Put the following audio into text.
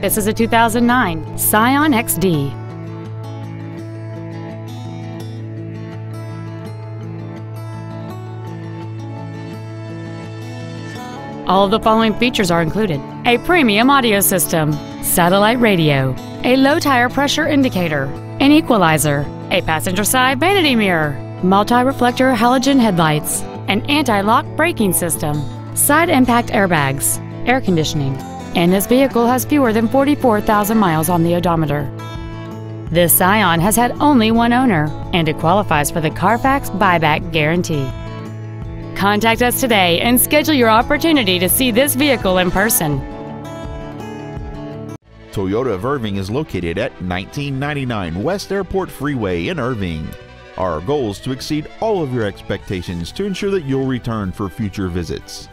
This is a 2009 Scion XD. All of the following features are included. A premium audio system, satellite radio, a low tire pressure indicator, an equalizer, a passenger side vanity mirror, multi-reflector halogen headlights, an anti-lock braking system, side impact airbags, air conditioning, and this vehicle has fewer than 44,000 miles on the odometer. This Scion has had only one owner, and it qualifies for the Carfax buyback guarantee. Contact us today and schedule your opportunity to see this vehicle in person. Toyota of Irving is located at 1999 West Airport Freeway in Irving. Our goal is to exceed all of your expectations to ensure that you'll return for future visits.